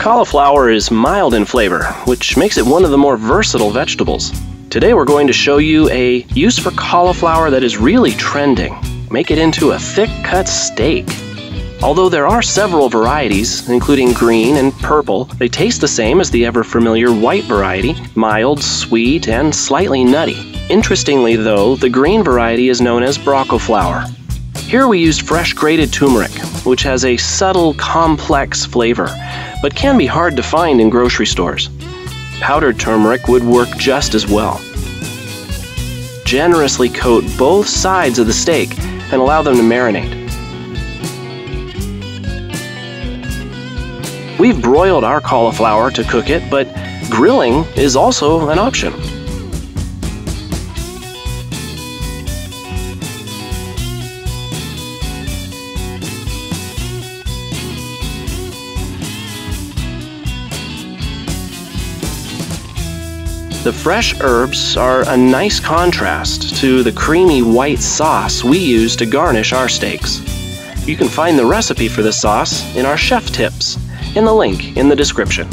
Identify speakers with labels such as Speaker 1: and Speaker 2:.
Speaker 1: Cauliflower is mild in flavor, which makes it one of the more versatile vegetables. Today we're going to show you a use for cauliflower that is really trending. Make it into a thick cut steak. Although there are several varieties, including green and purple, they taste the same as the ever familiar white variety, mild, sweet, and slightly nutty. Interestingly though, the green variety is known as broccoflower. Here we used fresh grated turmeric, which has a subtle, complex flavor, but can be hard to find in grocery stores. Powdered turmeric would work just as well. Generously coat both sides of the steak and allow them to marinate. We've broiled our cauliflower to cook it, but grilling is also an option. The fresh herbs are a nice contrast to the creamy white sauce we use to garnish our steaks. You can find the recipe for this sauce in our chef tips in the link in the description.